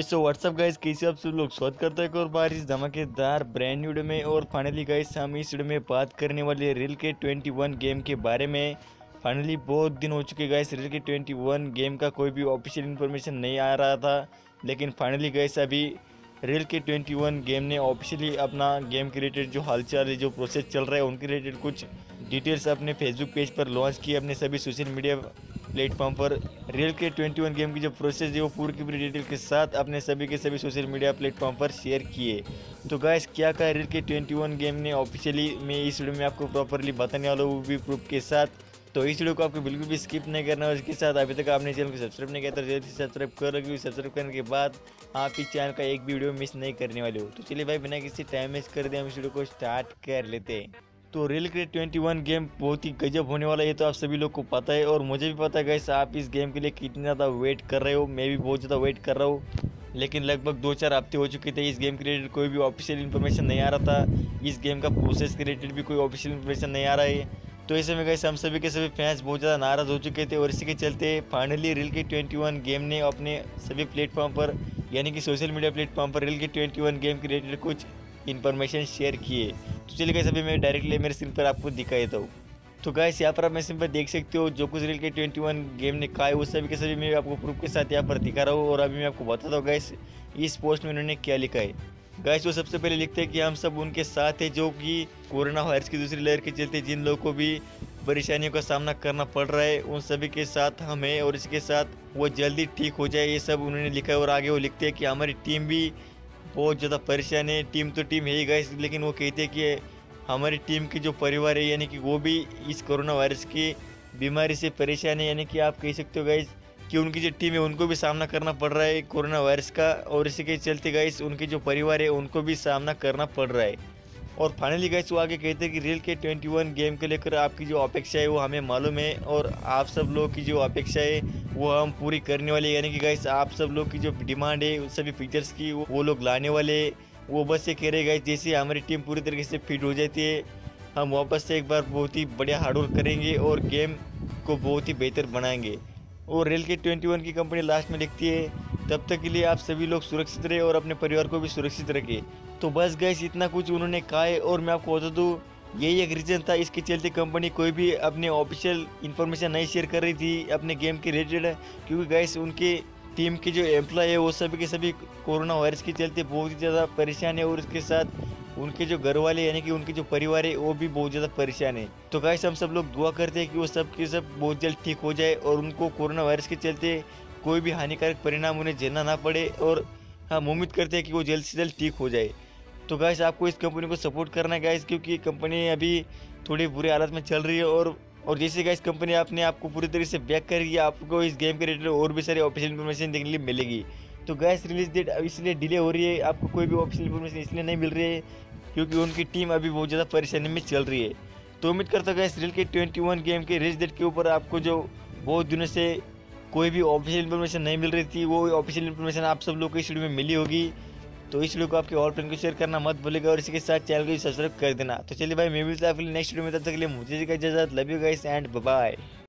ये so what's up guys कैसे आप सब लोग? स्वागत करते हैं एक और बार इस धमाकेदार ब्रांड वीडियो में। और फाइनली गाइस हम इस वीडियो में बात करने वाले रिल के 21 गेम के बारे में। फाइनली बहुत दिन हो चुके गाइस रिल के 21 गेम का कोई भी ऑफिशियल इन्फॉर्मेशन नहीं आ रहा था। लेकिन फाइनली गाइस अभी रिल के 21 गेम ने ऑफिशियली अपना गेम के रिलेटेड जो हालचाल है, जो प्रोसेस चल रहा है, उनके रिलेटेड कुछ डिटेल्स अपने फेसबुक पेज पर लॉन्च किए, अपने सभी सोशल मीडिया प्लेटफॉर्म पर रियल के 21 गेम की जो प्रोसेस है वो पूरी की पूरी डिटेल के साथ अपने सभी के सभी सोशल मीडिया प्लेटफॉर्म पर शेयर किए। तो गाइस क्या क्या रियल के 21 गेम ने ऑफिशियली मैं इस वीडियो में आपको प्रॉपरली बताने वाला हूँ वो भी प्रूफ के साथ। तो इस वीडियो को आपको बिल्कुल भी स्किप नहीं करना और इसके साथ अभी तक आपने चैनल को सब्सक्राइब नहीं किया तो जल्दी सब्सक्राइब कर रखिए सब्सक्राइब करने के बाद आप इस चैनल का एक भी वीडियो मिस नहीं करने वाले हो। तो चलिए भाई, बिना किसी टाइम वेस्ट कर दे हम इस वीडियो को स्टार्ट कर लेते हैं। तो क्रिकेट ट्वेंटी वन गेम बहुत ही गजब होने वाला है तो आप सभी लोग को पता है और मुझे भी पता है गैस आप इस गेम के लिए कितनी ज़्यादा वेट कर रहे हो? मैं भी बहुत ज़्यादा वेट कर रहा हूँ, लेकिन लगभग दो चार हफ़्ते हो चुके थे, इस गेम के रिलेटेड कोई भी ऑफिशियल इन्फॉर्मेशन नहीं आ रहा था, इस गेम का प्रोसेस के रिलेटेड भी कोई ऑफिशियल इन्फॉर्मेशन नहीं आ रहा है। तो ऐसे में गैस हम सभी के सभी फैंस बहुत ज़्यादा नाराज़ हो चुके थे और इसी के चलते फाइनली रिल के ट्वेंटी वन गेम ने अपने सभी प्लेटफॉर्म पर, यानी कि सोशल मीडिया प्लेटफॉर्म पर रिल के ट्वेंटी वन गेम के रिलेटेड कुछ इन्फॉर्मेशन शेयर किए। तो चलिए गए अभी मैं डायरेक्टली मेरे स्क्रीन पर आपको दिखा देता हूँ। तो गाइस यहाँ पर आप मेरे स्क्रीन पर देख सकते हो, जो कुछ रिल के 21 गेम ने कहा है, वो सभी के सभी मैं आपको प्रूफ के साथ यहाँ पर दिखा रहा हूँ और अभी मैं आपको बताता हूँ गाइस इस पोस्ट में उन्होंने क्या लिखा है। गाइस वो सबसे पहले लिखते हैं कि हम सब उनके साथ है, जो कि कोरोना वायरस की दूसरी लहर के चलते जिन लोगों को भी परेशानियों का सामना करना पड़ रहा है, उन सभी के साथ हमें और इसके साथ वो जल्दी ठीक हो जाए, ये सब उन्होंने लिखा है और आगे वो लिखते हैं कि हमारी टीम भी बहुत ज़्यादा परेशान है, टीम तो टीम है ही गाइस लेकिन वो कहते हैं कि हमारी टीम के जो परिवार है, यानी कि वो भी इस कोरोना वायरस की बीमारी से परेशान है, यानी कि आप कह सकते हो गाइस कि उनकी जो टीम है, उनको भी सामना करना पड़ रहा है कोरोना वायरस का, और इसी के चलते गाइस उनके जो परिवार है, उनको भी सामना करना पड़ रहा है। और फाइनली गाइस वो आगे कहते हैं कि रियल के 21 गेम को लेकर आपकी जो अपेक्षा है वो हमें मालूम है और आप सब लोग की जो अपेक्षा है वो हम पूरी करने वाले यानी कि गाइस आप सब लोग की जो डिमांड है, उस सभी फीचर्स की वो लोग लाने वाले वो बस ये कह रहे गाइस जैसे हमारी टीम पूरी तरीके से फिट हो जाती है, हम वापस से एक बार बहुत ही बढ़िया हार्डवर्क करेंगे और गेम को बहुत ही बेहतर बनाएँगे। और रेल के 21 की कंपनी लास्ट में लिखती है तब तक के लिए आप सभी लोग सुरक्षित रहे और अपने परिवार को भी सुरक्षित रखें। तो बस गैस इतना कुछ उन्होंने कहा है और मैं आपको बता दूँ, यही एक रीज़न था इसके चलते कंपनी कोई भी अपने ऑफिशियल इन्फॉर्मेशन नहीं शेयर कर रही थी, अपने गेम के रिलेटेड क्योंकि गैस उनके टीम के जो एम्प्लॉय है, वो सभी के सभी कोरोना वायरस के चलते बहुत ही ज़्यादा परेशान है और उसके साथ उनके जो घर वाले यानी कि उनके जो परिवार है, वो भी बहुत ज़्यादा परेशान है। तो गाइस हम सब लोग दुआ करते हैं कि वो सब के सब बहुत जल्द ठीक हो जाए और उनको कोरोना वायरस के चलते कोई भी हानिकारक परिणाम उन्हें झेलना ना पड़े और हम उम्मीद करते हैं कि वो जल्द से जल्द ठीक हो जाए। तो गाइस आपको इस कंपनी को सपोर्ट करना है गाइस क्योंकि कंपनी अभी थोड़ी बुरी हालत में चल रही है और और जैसे गाइस कंपनी आपने आपको पूरी तरीके से बैक करेगी आपको इस गेम के रिलेटेड और भी सारी ऑफिशियल इन्फॉर्मेशन देखने के लिए मिलेगी। तो गैस रिलीज़ डेट इसलिए डिले हो रही है, आपको कोई भी ऑफिशियल इन्फॉर्मेशन इसलिए नहीं मिल रही है, क्योंकि उनकी टीम अभी बहुत ज़्यादा परेशानी में चल रही है। तो उम्मीद करता हूँ गैस रिल के ट्वेंटी वन गेम के रिलीज़ डेट के ऊपर आपको जो बहुत दिनों से कोई भी ऑफिशियल इन्फॉर्मेशन नहीं मिल रही थी, वो ऑफिशियल इन्फॉर्मेशन आप सब लोग को इस वीडियो में मिली होगी। तो इस वीडियो को आपके और फ्रेंड को शेयर करना मत भूलेगा और इसके साथ चैनल को सब्सक्राइब कर देना। तो चलिए भाई, मैं मिलता भी नेक्स्ट वीडियो में, तब तक के लिए मुझे इजाज़त love you guys and bye